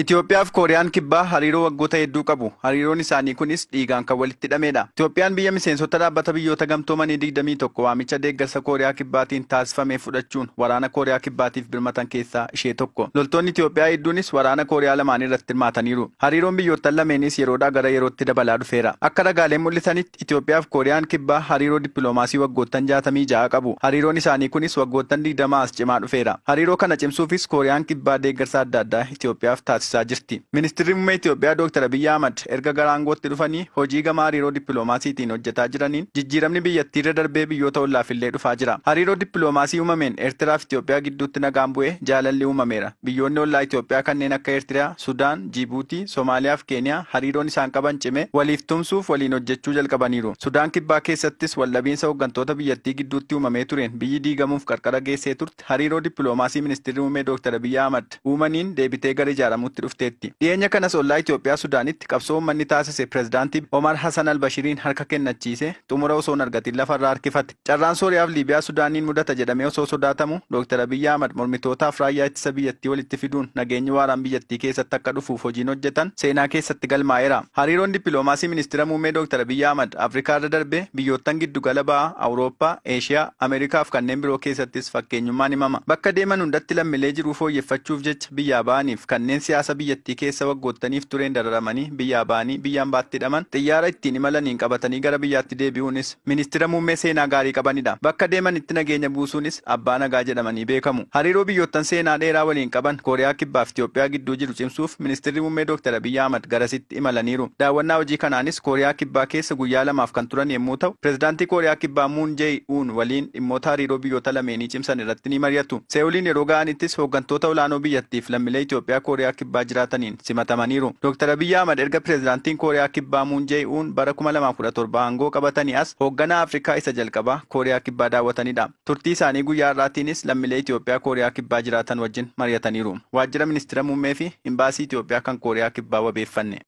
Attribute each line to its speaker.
Speaker 1: Itoophiyaa fi Kooriyaan kibbaa hariiroo waggoota hedduu qabu. Hariiroon isaanii kunis dhiigaan kan walitti hidhamedha. Itoophiyaan biyya miseensota dhaabbata biyyoota gamtoomanii 21 waamicha deeggarsa Kooriyaa kibbaatiin taasifame fudhachuun waraana Kooriyaa kibbaatiif birmatan keessaa ishee tokko. Loltoonni Itoophiyaa hedduunis waraana Kooriyaa lamaan irratti hirmaataniiru. Hariiroon biyyoottan lameenis yeroodhaa gara yerootti dabalaa dhufeera. Akka ragaaleen mul'isanitti Itoophiyaa fi Kooriyaan kibbaa hariiroo dippiloomaasii waggoottan 66 qabu. Hariiroon isaanii kunis waggoottan 20 as cimaa dhufeera. Hariiroo kana cimsuufis Kooriyaan kibbaa deeggarsa adda addaa Itoophiyaaf taasisaa jirti. Ministeerri muummee Itoophiyaa Dr. Abiyyi Ahmad erga gara aangootti dhufanii hojii gama hariiroo dippiloomaasiitiin hojjetaa jiraniin jijjiiramni biyyattii irra darbee biyyoota ollaaf illee dhufaa jira. Hariiroo dippiloomaasii uumameen Eertiraa fi Itoophiyaa gidduutti nagaan bu'ee jaalalli uumameera. Biyyoonni ollaa Itoophiyaa kanneen akka Eertiraa, Sudaan, Jibuutii, Somaaliyaa fi Keeniyaa hariiroon isaan qaban cimee waliif tumsuuf waliin hojjechuu jalqabaniiru. Sudaan kibbaa keessattis waldhabiinsa hooggantoota biyyattii gidduutti uumamee tureen biyyi diigamuuf qarqara geessee turte hariiroo dippiloomaasii ministeerri muummee Dr. Abiyyi Ahmad uumaniin deebitee gara ijaaramuutti dhufteetti. Dhiyeenya kanas ollaa Itoophiyaa Sudaanitti qabsoo uummanni taasise pireezidaantii Omar Hassan Albashiriin harka kennachiise xumura osoo hin argatin lafarraa harkifate. Carraan Sooriyaa fi Liibiyaa Sudaaniin mudata jedhamee osoo sodaatamu Dr. Abiyyi Ahmad mormitootaaf raayyaa ittisa biyyattii walitti fiduun nageenyi waaraan biyyattii keessatti akka dhufuuf hojiin hojjetan seenaa keessatti galmaa'eera. Hariiroon dippiloomaasii ministeera muummee Dr. Abiyyi Ahmad Afrikaa irra darbee biyyoottan giddugala ba'aa Awurooppaa, Eeshiyaa, Ameerikaa fi kanneen biroo keessattis fakkeenyummaan himama. Bakka deeman hundatti lammiilee jiruu fooyyeffachuuf jecha biyyaa ba'aniif kanneen siyaasa biyyattii keessa waggoottaniif tureen dararamanii biyyaa ba'anii biyyaan baatti hidhaman xiyyaara ittiin imalaniin qabatanii gara biyyaatti deebi'uunis ministeera muummee seenaa gaarii qabanidha. Bakka deemanitti nageenya buusuunis abbaa nagaa jedhamanii beekamu. Hariiroo biyyoottan seenaa dheeraa waliin qaban Kooriyaa kibbaa fi Itoophiyaa gidduu jiru cimsuuf ministeerri muummee Dr. Abiyyi Ahmad garasitti imalaniiru. Daawwannaa hojii kanaanis Kooriyaa kibbaa keessa guyyaa lamaaf kan turan yommuu ta'u, pireezidaantii Kooriyaa kibbaa Muun Jee Uun waliin dhimmoota hariiroo biyyoota lameenii cimsan irratti ni mari'atu. Seewuliin yeroo ga'anittis hooggantoota olaanoo biyyattiif lammiilee Itoophiyaa Kooriyaa kibbaa jiraataniin simatamaniiru. Dr. Abiyyi Ahmad erga pireezidaantiin Kooriyaa kibbaa Muun Jee Uun bara 2017 aangoo qabatanii as hoogganaa Afrikaa isa jalqabaa Kooriyaa kibbaa daawwatanidha. Turtii isaanii guyyaa har'aatiinis lammiilee Itoophiyaa Kooriyaa kibbaa jiraatan wajjin mari'ataniiru. Waajjira ministeera muummee fi imbaasii Itoophiyaa kan Kooriyaa kibbaa wabeeffanne.